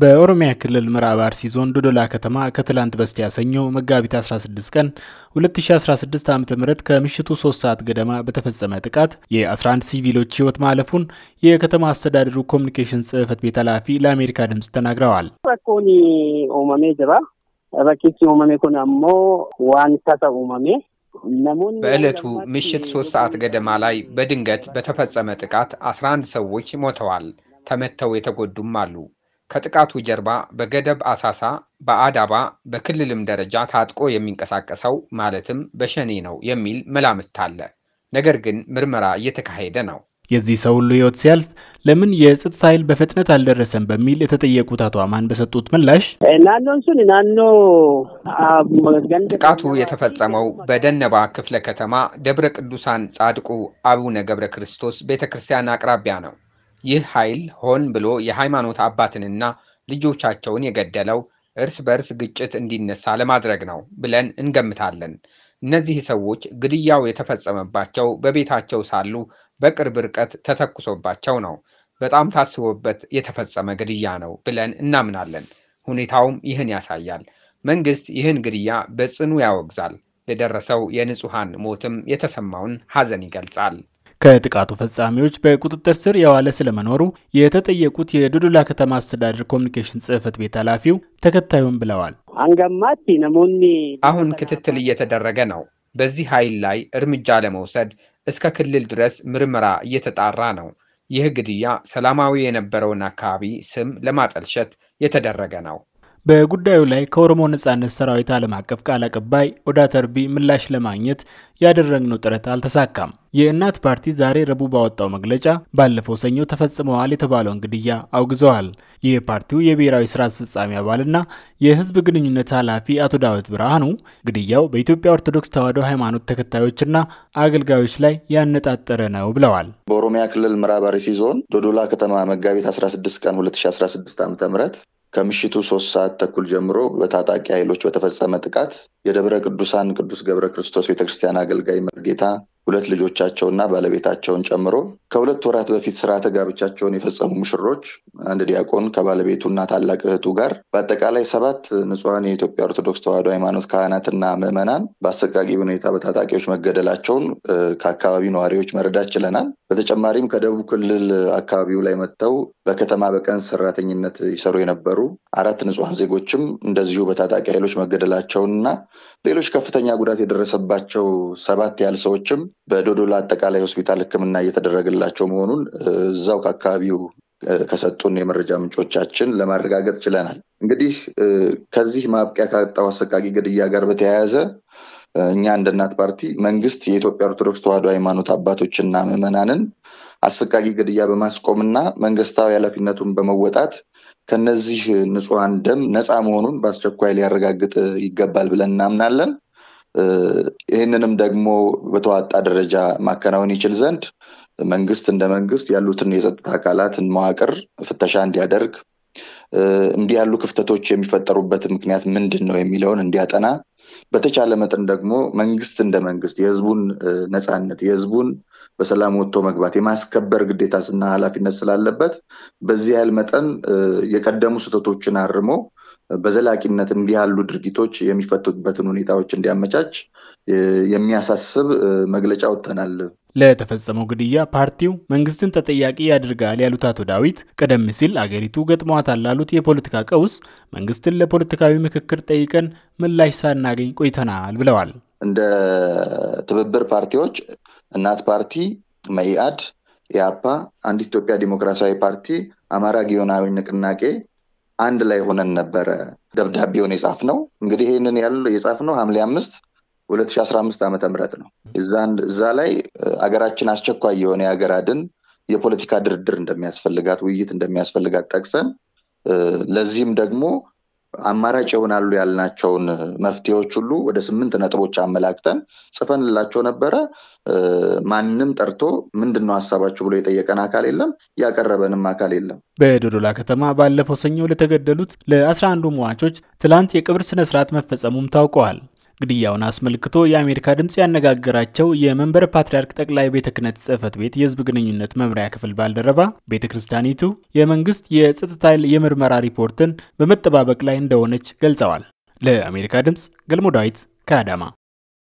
በኦሮሚያ ክልል ምዕራብ አርሲ ዞን ዶዶላ ከተማ ከትላንት በስቲያ ሰኞ መጋቢት 16 ቀን 2016 ዓ ም ከምሽቱ 3 ሰዓት ገደማ በተፈጸመ ጥቃት የ11 ሲቪሎች ሕይወት ማለፉን የከተማ አስተዳደሩ ኮሚኒኬሽን ጽሕፈት ቤት ኃላፊ ለአሜሪካ ድምፅ ተናግረዋል። Rakkoon uumamee jira rakkisi uumame kun ammoo waan tasa uumame በዕለቱ ምሽት ሶስት ሰዓት ገደማ ላይ በድንገት በተፈጸመ ጥቃት 11 ሰዎች ሞተዋል። ተመተው የተጎዱም አሉ። ከጥቃቱ ጀርባ በገደብ አሳሳ፣ በአዳባ በክልልም ደረጃ ታጥቆ የሚንቀሳቀሰው ማለትም በሸኔ ነው የሚል መላምት አለ። ነገር ግን ምርመራ እየተካሄደ ነው። የዚህ ሰው ሁሉ ሕይወት ሲያልፍ ለምን የጸጥታ ኃይል በፍጥነት አልደረሰም በሚል የተጠየቁት አቶ አማን በሰጡት ምላሽ ጥቃቱ የተፈጸመው በደነባ ክፍለ ከተማ ደብረ ቅዱሳን ጻድቁ አቡነ ገብረ ክርስቶስ ቤተ ክርስቲያን አቅራቢያ ነው። ይህ ኃይል ሆን ብሎ የሃይማኖት አባትንና ልጆቻቸውን የገደለው እርስ በርስ ግጭት እንዲነሳ ለማድረግ ነው ብለን እንገምታለን። እነዚህ ሰዎች ግድያው የተፈጸመባቸው በቤታቸው ሳሉ በቅርብ ርቀት ተተኩሶባቸው ነው። በጣም ታስቦበት የተፈጸመ ግድያ ነው ብለን እናምናለን። ሁኔታውም ይህን ያሳያል። መንግስት ይህን ግድያ በጽኑ ያወግዛል። ለደረሰው የንጹሐን ሞትም የተሰማውን ሐዘን ይገልጻል። ከጥቃቱ ፈጻሚዎች በቁጥጥር ስር የዋለ ስለመኖሩ የተጠየቁት የዶዶላ ከተማ አስተዳደር ኮሚኒኬሽን ጽሕፈት ቤት ኃላፊው ተከታዩም ብለዋል። አንገማቲ ነሞኒ አሁን ክትትል እየተደረገ ነው። በዚህ ኃይል ላይ እርምጃ ለመውሰድ እስከ ክልል ድረስ ምርመራ እየተጣራ ነው። ይህ ግድያ ሰላማዊ የነበረውን አካባቢ ስም ለማጠልሸት የተደረገ ነው። በጉዳዩ ላይ ከኦሮሞ ነጻነት ሰራዊት ዓለም አቀፍ ቃል አቀባይ ኦዳ ተርቢ ምላሽ ለማግኘት ያደረግነው ጥረት አልተሳካም። የእናት ፓርቲ ዛሬ ረቡዕ ባወጣው መግለጫ ባለፈው ሰኞ ተፈጽመዋል የተባለውን ግድያ አውግዘዋል። የፓርቲው የብሔራዊ ስራ አስፈጻሚ አባልና የህዝብ ግንኙነት ኃላፊ አቶ ዳዊት ብርሃኑ ግድያው በኢትዮጵያ ኦርቶዶክስ ተዋሕዶ ሃይማኖት ተከታዮችና አገልጋዮች ላይ ያነጣጠረ ነው ብለዋል። በኦሮሚያ ክልል ምዕራብ አርሲ ዞን ዶዶላ ከተማ መጋቢት 16 ቀን 2016 ዓ ም ከምሽቱ ሶስት ሰዓት ተኩል ጀምሮ በታጣቂ ኃይሎች በተፈጸመ ጥቃት የደብረ ቅዱሳን ቅዱስ ገብረ ክርስቶስ ቤተክርስቲያን አገልጋይ መርጌታ ሁለት ልጆቻቸውና ባለቤታቸውን ጨምሮ ከሁለት ወራት በፊት ስርዓተ ጋብቻቸውን የፈጸሙ ሙሽሮች፣ አንድ ዲያቆን ከባለቤቱና ታላቅ እህቱ ጋር በአጠቃላይ ሰባት ንጹሐን የኢትዮጵያ ኦርቶዶክስ ተዋሕዶ ሃይማኖት ካህናትና ምዕመናን በአሰቃቂ ሁኔታ በታጣቂዎች መገደላቸውን ከአካባቢው ነዋሪዎች መረዳት ችለናል። በተጨማሪም ከደቡብ ክልል አካባቢው ላይ መጥተው በከተማ በቀን ሰራተኝነት ይሰሩ የነበሩ አራት ንጹሐን ዜጎችም እንደዚሁ በታጣቂ ኃይሎች መገደላቸውንና ሌሎች ከፍተኛ ጉዳት የደረሰባቸው ሰባት ያህል ሰዎችም በዶዶላ አጠቃላይ ሆስፒታል ሕክምና እየተደረገላቸው መሆኑን እዛው ከአካባቢው ከሰጡን የመረጃ ምንጮቻችን ለማረጋገጥ ችለናል። እንግዲህ ከዚህ ማብቂያ ካጣው አሰቃቂ ግድያ ጋር በተያያዘ እኛ እንደ እናት ፓርቲ መንግስት የኢትዮጵያ ኦርቶዶክስ ተዋሕዶ ሃይማኖት አባቶችና ምዕመናንን አሰቃቂ ግድያ በማስቆምና መንግስታዊ ኃላፊነቱን በመወጣት ከነዚህ ንጹሐን ደም ነፃ መሆኑን በአስቸኳይ ሊያረጋግጥ ይገባል ብለን እናምናለን። ይህንንም ደግሞ በተዋጣ ደረጃ ማከናወን ይችል ዘንድ መንግስት እንደ መንግስት ያሉትን የጸጥታ አካላትን መዋቅር ፍተሻ እንዲያደርግ፣ እንዲህ ያሉ ክፍተቶች የሚፈጠሩበት ምክንያት ምንድን ነው የሚለውን እንዲያጠና፣ በተቻለ መጠን ደግሞ መንግስት እንደ መንግስት የህዝቡን ነፃነት የህዝቡን በሰላም ወጥቶ መግባት የማስከበር ግዴታና ኃላፊነት ስላለበት በዚህ ያህል መጠን የቀደሙ ስህተቶችን አርሞ በዘላቂነት እንዲህ ያሉ ድርጊቶች የሚፈቱበትን ሁኔታዎች እንዲያመቻች የሚያሳስብ መግለጫ ወጥተናል። ለተፈጸመው ግድያ ፓርቲው መንግስትን ተጠያቂ ያደርጋል ያሉት አቶ ዳዊት ቀደም ሲል አገሪቱ ገጥሟታል ላሉት የፖለቲካ ቀውስ መንግስትን ለፖለቲካዊ ምክክር ጠይቀን ምላሽ ሳናገኝ ቆይተናል ብለዋል። እንደ ትብብር ፓርቲዎች እናት ፓርቲ፣ መኢአድ፣ ኢያፓ፣ አንዲት ኢትዮጵያ ዲሞክራሲያዊ ፓርቲ፣ አማራ ጊዮናዊ ንቅናቄ አንድ ላይ ሆነን ነበረ ደብዳቤውን የጻፍ ነው። እንግዲህ ይህንን ያለ የጻፍ ነው ሐምሌ አምስት ሁለት ሺ አስራ አምስት ዓመተ ምህረት ነው። እዛ ላይ አገራችን አስቸኳይ የሆነ የሀገር አድን የፖለቲካ ድርድር እንደሚያስፈልጋት ውይይት እንደሚያስፈልጋት ጠቅሰን ለዚህም ደግሞ አማራጭ ይሆናሉ ያልናቸውን መፍትሄዎች ሁሉ ወደ ስምንት ነጥቦች አመላክተን ጽፈንላቸው ነበረ። ማንም ጠርቶ ምንድን ነው ሀሳባችሁ ብሎ የጠየቀን አካል የለም፣ ያቀረበንም አካል የለም። በዶዶላ ከተማ ባለፈው ሰኞ ለተገደሉት ለአስራ አንዱ ሟቾች ትላንት የቅብር ስነስርዓት መፈጸሙም ታውቀዋል። ግድያውን አስመልክቶ የአሜሪካ ድምፅ ያነጋገራቸው የመንበረ ፓትርያርክ ጠቅላይ ቤተ ክህነት ጽሕፈት ቤት የሕዝብ ግንኙነት መምሪያ ክፍል ባልደረባ ቤተ ክርስቲያኒቱ የመንግስት የጸጥታ ኃይል የምርመራ ሪፖርትን በመጠባበቅ ላይ እንደሆነች ገልጸዋል። ለአሜሪካ ድምፅ ገልሞ ዳዊት ከአዳማ